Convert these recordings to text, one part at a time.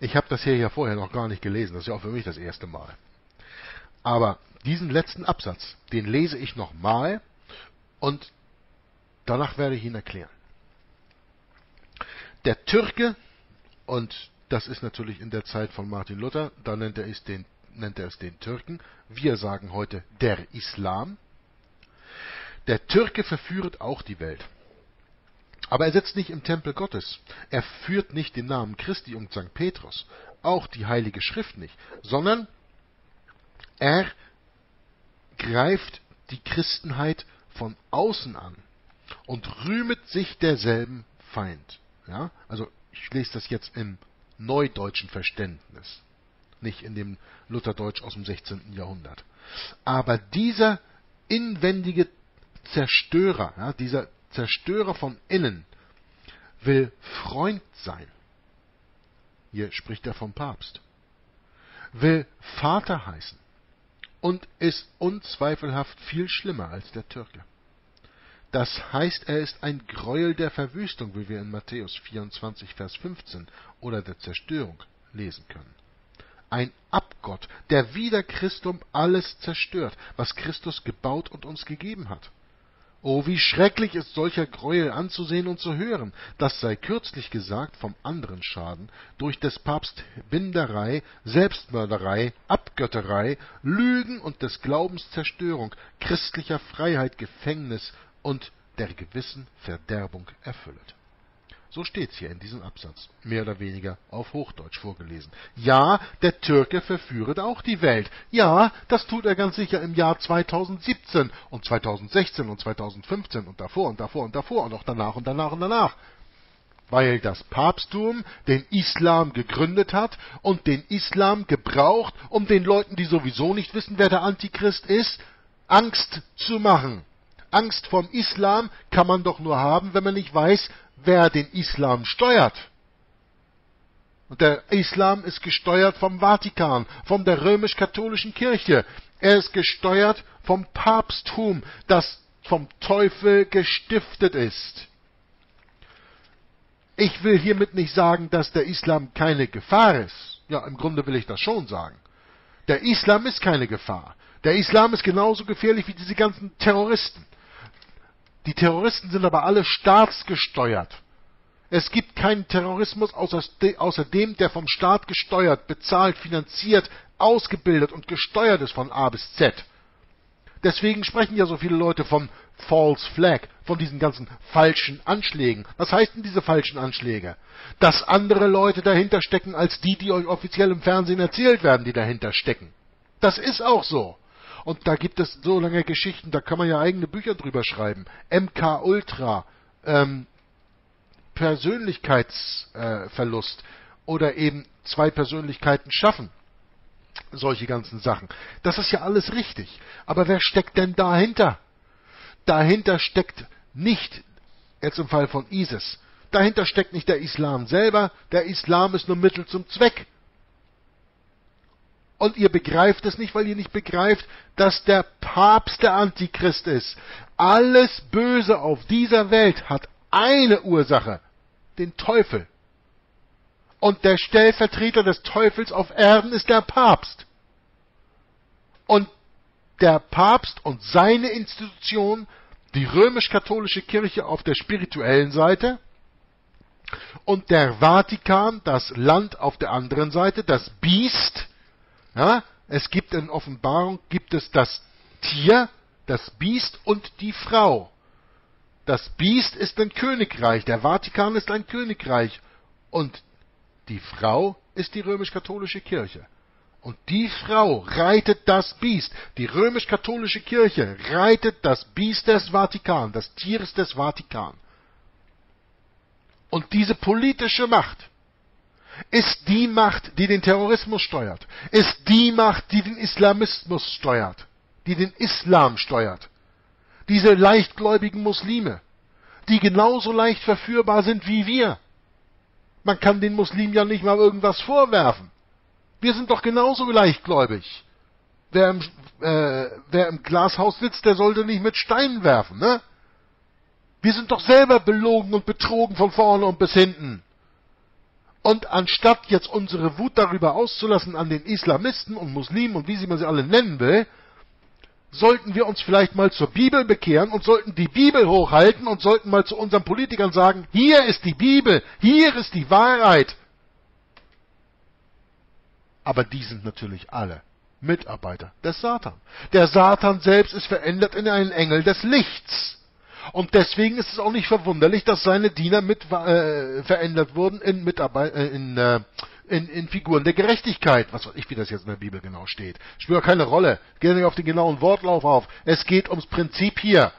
Ich habe das hier ja vorher noch gar nicht gelesen, das ist ja auch für mich das erste Mal. Aber diesen letzten Absatz, den lese ich nochmal und danach werde ich ihn erklären. Der Türke, und das ist natürlich in der Zeit von Martin Luther, da nennt er es den, nennt er es den Türken, wir sagen heute der Islam. Der Türke verführet auch die Welt. Aber er sitzt nicht im Tempel Gottes. Er führt nicht den Namen Christi und St. Petrus, auch die Heilige Schrift nicht, sondern er greift die Christenheit von außen an und rühmet sich derselben Feind. Ja? Also ich lese das jetzt im neudeutschen Verständnis, nicht in dem Lutherdeutsch aus dem 16. Jahrhundert. Aber dieser inwendige Zerstörer, ja, dieser Zerstörer von innen, will Freund sein. Hier spricht er vom Papst. Will Vater heißen und ist unzweifelhaft viel schlimmer als der Türke. Das heißt, er ist ein Gräuel der Verwüstung, wie wir in Matthäus 24, Vers 15 oder der Zerstörung lesen können. Ein Abgott, der wider Christum alles zerstört, was Christus gebaut und uns gegeben hat. Oh, wie schrecklich ist solcher Gräuel anzusehen und zu hören. Das sei kürzlich gesagt vom anderen Schaden, durch des Papst Binderei, Selbstmörderei, Abgötterei, Lügen und des Glaubens Zerstörung, christlicher Freiheit Gefängnis und der Gewissen Verderbung erfüllet. So steht's hier in diesem Absatz, mehr oder weniger auf Hochdeutsch vorgelesen. Ja, der Türke verführet auch die Welt. Ja, das tut er ganz sicher im Jahr 2017 und 2016 und 2015 und davor und davor und davor und auch danach und danach und danach. Weil das Papsttum den Islam gegründet hat und den Islam gebraucht, um den Leuten, die sowieso nicht wissen, wer der Antichrist ist, Angst zu machen. Angst vom Islam kann man doch nur haben, wenn man nicht weiß, wer den Islam steuert. Und der Islam ist gesteuert vom Vatikan, von der römisch-katholischen Kirche. Er ist gesteuert vom Papsttum, das vom Teufel gestiftet ist. Ich will hiermit nicht sagen, dass der Islam keine Gefahr ist. Ja, im Grunde will ich das schon sagen. Der Islam ist keine Gefahr. Der Islam ist genauso gefährlich wie diese ganzen Terroristen. Die Terroristen sind aber alle staatsgesteuert. Es gibt keinen Terrorismus außer dem, der vom Staat gesteuert, bezahlt, finanziert, ausgebildet und gesteuert ist von A bis Z. Deswegen sprechen ja so viele Leute von False Flag, von diesen ganzen falschen Anschlägen. Was heißt denn diese falschen Anschläge? Dass andere Leute dahinter stecken, als die, die euch offiziell im Fernsehen erzählt werden, die dahinter stecken. Das ist auch so. Und da gibt es so lange Geschichten, da kann man ja eigene Bücher drüber schreiben. MK Ultra, ähm, Persönlichkeitsverlust äh, oder eben zwei Persönlichkeiten schaffen. Solche ganzen Sachen. Das ist ja alles richtig. Aber wer steckt denn dahinter? Dahinter steckt nicht, jetzt im Fall von ISIS, dahinter steckt nicht der Islam selber, der Islam ist nur Mittel zum Zweck. Und ihr begreift es nicht, weil ihr nicht begreift, dass der Papst der Antichrist ist. Alles Böse auf dieser Welt hat eine Ursache, den Teufel. Und der Stellvertreter des Teufels auf Erden ist der Papst. Und der Papst und seine Institution, die römisch-katholische Kirche auf der spirituellen Seite und der Vatikan, das Land auf der anderen Seite, das Biest, ja, es gibt in Offenbarung gibt es das Tier, das Biest und die Frau. Das Biest ist ein Königreich, der Vatikan ist ein Königreich und die Frau ist die römisch-katholische Kirche. Und die Frau reitet das Biest. Die römisch-katholische Kirche reitet das Biest des Vatikan, das Tier des Vatikan. Und diese politische Macht ist die Macht, die den Terrorismus steuert, ist die Macht, die den Islamismus steuert, die den Islam steuert. Diese leichtgläubigen Muslime, die genauso leicht verführbar sind wie wir. Man kann den Muslimen ja nicht mal irgendwas vorwerfen. Wir sind doch genauso leichtgläubig. Wer im, äh, wer im Glashaus sitzt, der sollte nicht mit Steinen werfen, ne? Wir sind doch selber belogen und betrogen von vorne und bis hinten. Und anstatt jetzt unsere Wut darüber auszulassen an den Islamisten und Muslimen und wie sie man sie alle nennen will, sollten wir uns vielleicht mal zur Bibel bekehren und sollten die Bibel hochhalten und sollten mal zu unseren Politikern sagen, hier ist die Bibel, hier ist die Wahrheit. Aber die sind natürlich alle Mitarbeiter des Satan. Der Satan selbst ist verändert in einen Engel des Lichts. Und deswegen ist es auch nicht verwunderlich, dass seine Diener mit äh, verändert wurden in, Mitarbeit äh, in, äh, in, in Figuren der Gerechtigkeit. Was weiß ich, wie das jetzt in der Bibel genau steht. Spürt keine Rolle. Geht nicht auf den genauen Wortlauf auf. Es geht ums Prinzip hier.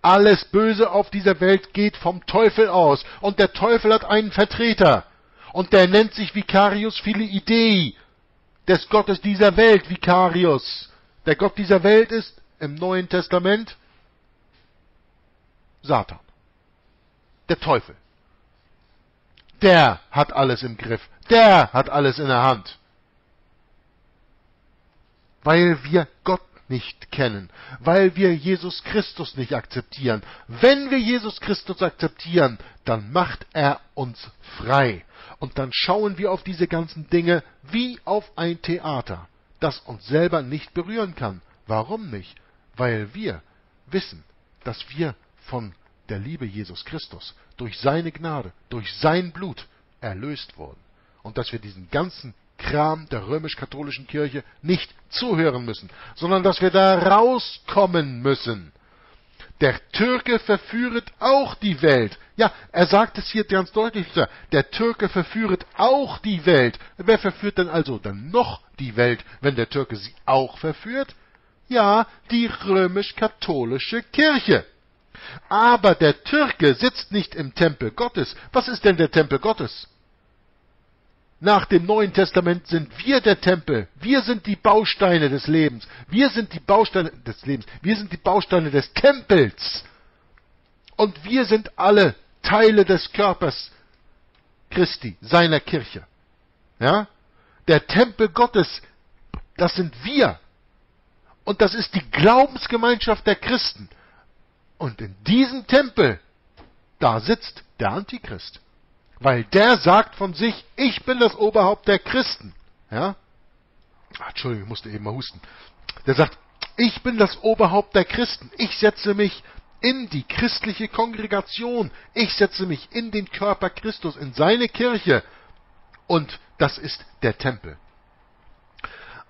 Alles Böse auf dieser Welt geht vom Teufel aus. Und der Teufel hat einen Vertreter. Und der nennt sich Vicarius Filii des Gottes dieser Welt, Vicarius. Der Gott dieser Welt ist im Neuen Testament Satan. Der Teufel. Der hat alles im Griff. Der hat alles in der Hand. Weil wir Gott nicht kennen, weil wir Jesus Christus nicht akzeptieren. Wenn wir Jesus Christus akzeptieren, dann macht er uns frei. Und dann schauen wir auf diese ganzen Dinge wie auf ein Theater, das uns selber nicht berühren kann. Warum nicht? Weil wir wissen, dass wir von der Liebe Jesus Christus durch seine Gnade, durch sein Blut erlöst wurden. Und dass wir diesen ganzen Kram der römisch-katholischen Kirche nicht zuhören müssen, sondern dass wir da rauskommen müssen. Der Türke verführet auch die Welt. Ja, er sagt es hier ganz deutlich. Der Türke verführet auch die Welt. Wer verführt denn also dann noch die Welt, wenn der Türke sie auch verführt? Ja, die römisch-katholische Kirche. Aber der Türke sitzt nicht im Tempel Gottes. Was ist denn der Tempel Gottes? Nach dem Neuen Testament sind wir der Tempel. Wir sind die Bausteine des Lebens. Wir sind die Bausteine des Lebens. Wir sind die Bausteine des Tempels. Und wir sind alle Teile des Körpers Christi, seiner Kirche. Ja? Der Tempel Gottes, das sind wir. Und das ist die Glaubensgemeinschaft der Christen. Und in diesem Tempel, da sitzt der Antichrist. Weil der sagt von sich, ich bin das Oberhaupt der Christen. Ja? Ach, Entschuldigung, ich musste eben mal husten. Der sagt, ich bin das Oberhaupt der Christen. Ich setze mich in die christliche Kongregation. Ich setze mich in den Körper Christus, in seine Kirche. Und das ist der Tempel.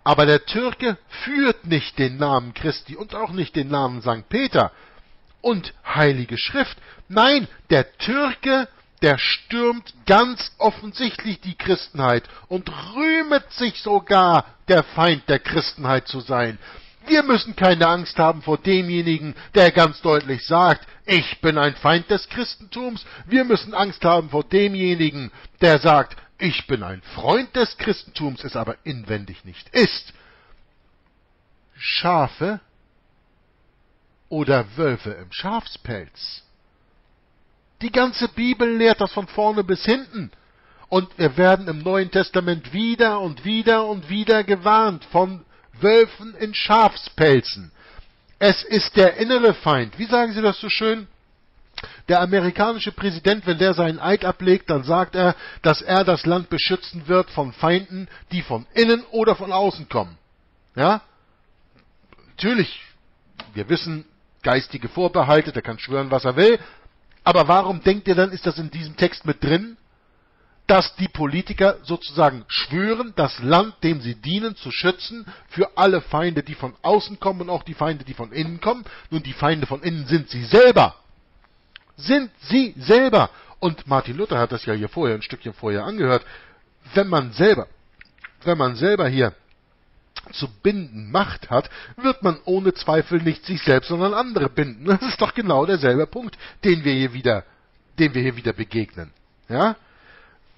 Aber der Türke führt nicht den Namen Christi und auch nicht den Namen St. Peter, und Heilige Schrift. Nein, der Türke, der stürmt ganz offensichtlich die Christenheit und rühmet sich sogar, der Feind der Christenheit zu sein. Wir müssen keine Angst haben vor demjenigen, der ganz deutlich sagt, ich bin ein Feind des Christentums. Wir müssen Angst haben vor demjenigen, der sagt, ich bin ein Freund des Christentums, es aber inwendig nicht ist. Schafe oder Wölfe im Schafspelz. Die ganze Bibel lehrt das von vorne bis hinten. Und wir werden im Neuen Testament wieder und wieder und wieder gewarnt von Wölfen in Schafspelzen. Es ist der innere Feind. Wie sagen Sie das so schön? Der amerikanische Präsident, wenn der seinen Eid ablegt, dann sagt er, dass er das Land beschützen wird von Feinden, die von innen oder von außen kommen. Ja? Natürlich, wir wissen, geistige Vorbehalte, der kann schwören, was er will. Aber warum denkt ihr dann, ist das in diesem Text mit drin? Dass die Politiker sozusagen schwören, das Land, dem sie dienen, zu schützen, für alle Feinde, die von außen kommen und auch die Feinde, die von innen kommen. Nun, die Feinde von innen sind sie selber. Sind sie selber. Und Martin Luther hat das ja hier vorher, ein Stückchen vorher angehört. Wenn man selber, wenn man selber hier zu binden Macht hat, wird man ohne Zweifel nicht sich selbst, sondern andere binden. Das ist doch genau derselbe Punkt, den wir hier wieder, dem wir hier wieder begegnen. Ja?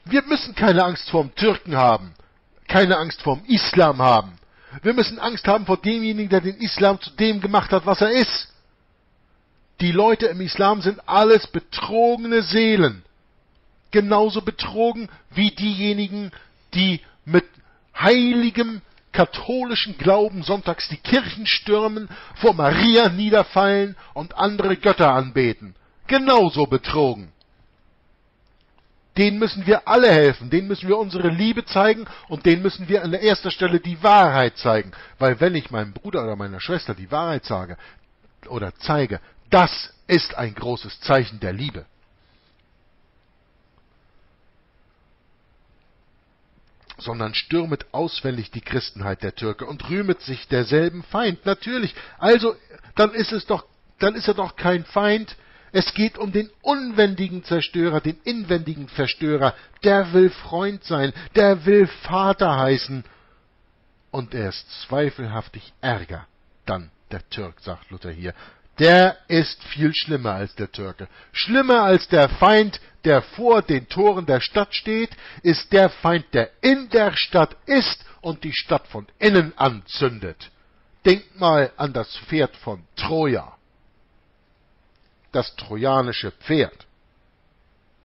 Wir müssen keine Angst vor dem Türken haben, keine Angst vor dem Islam haben. Wir müssen Angst haben vor demjenigen, der den Islam zu dem gemacht hat, was er ist. Die Leute im Islam sind alles betrogene Seelen. Genauso betrogen wie diejenigen, die mit heiligem katholischen Glauben sonntags die Kirchen stürmen, vor Maria niederfallen und andere Götter anbeten. Genauso betrogen. denen müssen wir alle helfen, denen müssen wir unsere Liebe zeigen und denen müssen wir an erster Stelle die Wahrheit zeigen. Weil wenn ich meinem Bruder oder meiner Schwester die Wahrheit sage oder zeige, das ist ein großes Zeichen der Liebe. Sondern stürmet ausfällig die Christenheit der Türke und rühmet sich derselben Feind. Natürlich, also dann ist es doch, dann ist er doch kein Feind, es geht um den unwendigen Zerstörer, den inwendigen Verstörer. Der will Freund sein, der will Vater heißen. Und er ist zweifelhaftig ärger dann der Türk, sagt Luther hier. Der ist viel schlimmer als der Türke. Schlimmer als der Feind, der vor den Toren der Stadt steht, ist der Feind, der in der Stadt ist und die Stadt von innen anzündet. Denkt mal an das Pferd von Troja das trojanische Pferd.